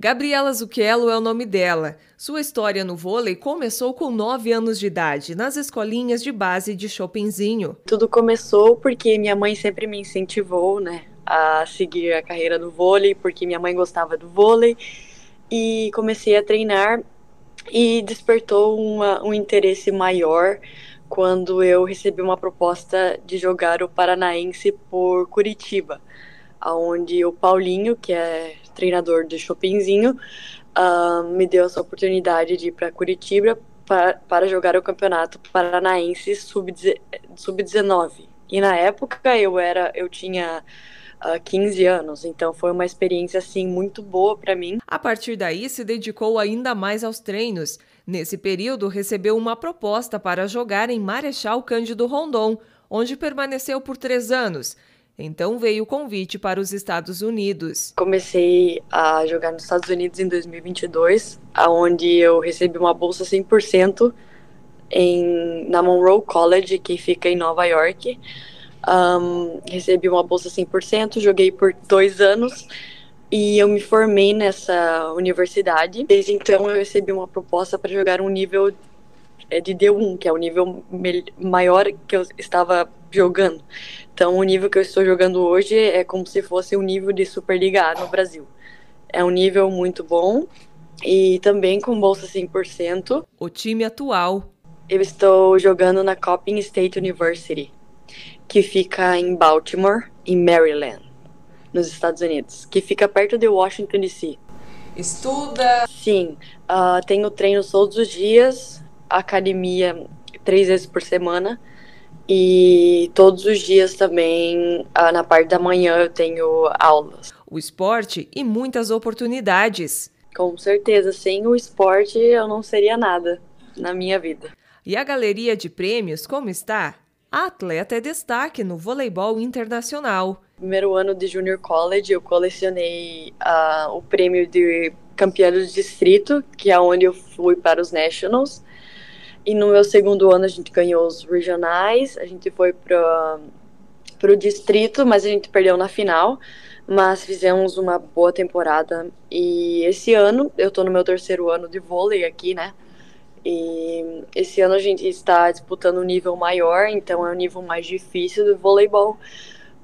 Gabriela Zucchello é o nome dela. Sua história no vôlei começou com 9 anos de idade, nas escolinhas de base de Chopinzinho. Tudo começou porque minha mãe sempre me incentivou, né, a seguir a carreira do vôlei, porque minha mãe gostava do vôlei. E comecei a treinar e despertou uma, um interesse maior quando eu recebi uma proposta de jogar o Paranaense por Curitiba onde o Paulinho, que é treinador do Chopinzinho, uh, me deu essa oportunidade de ir para Curitiba para, para jogar o campeonato paranaense sub-19. Sub e na época eu era, eu tinha uh, ah, 15 anos, então foi uma experiência assim muito boa para mim. A partir daí se dedicou ainda mais aos treinos. Nesse período recebeu uma proposta para jogar em Marechal Cândido Rondon, onde permaneceu por três anos então veio o convite para os Estados Unidos. Comecei a jogar nos Estados Unidos em 2022, aonde eu recebi uma bolsa 100% em, na Monroe College, que fica em Nova York. Um, recebi uma bolsa 100%, joguei por dois anos e eu me formei nessa universidade. Desde então eu recebi uma proposta para jogar um nível é, de D1, que é o nível maior que eu estava jogando. Então, o nível que eu estou jogando hoje é como se fosse o um nível de Superliga A no Brasil. É um nível muito bom e também com bolsa 100%. O time atual. Eu estou jogando na Coppin State University, que fica em Baltimore, em Maryland, nos Estados Unidos, que fica perto de Washington DC. Estuda? Sim, uh, tenho treinos todos os dias, academia três vezes por semana e todos os dias também, ah, na parte da manhã, eu tenho aulas. O esporte e muitas oportunidades. Com certeza, sem o esporte eu não seria nada na minha vida. E a galeria de prêmios, como está? A atleta é destaque no voleibol internacional. Primeiro ano de Junior College, eu colecionei uh, o prêmio de campeã do distrito, que é onde eu fui para os Nationals. E no meu segundo ano a gente ganhou os regionais, a gente foi para o distrito, mas a gente perdeu na final. Mas fizemos uma boa temporada. E esse ano, eu estou no meu terceiro ano de vôlei aqui, né? E esse ano a gente está disputando um nível maior, então é um nível mais difícil do voleibol.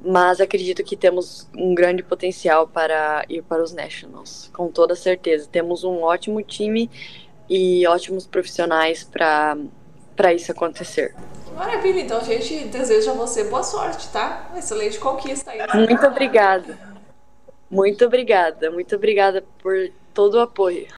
Mas acredito que temos um grande potencial para ir para os Nationals, com toda certeza. Temos um ótimo time e ótimos profissionais para isso acontecer. Maravilha, então a gente deseja a você boa sorte, tá? Excelente conquista aí. Muito obrigada. Muito obrigada, muito obrigada por todo o apoio.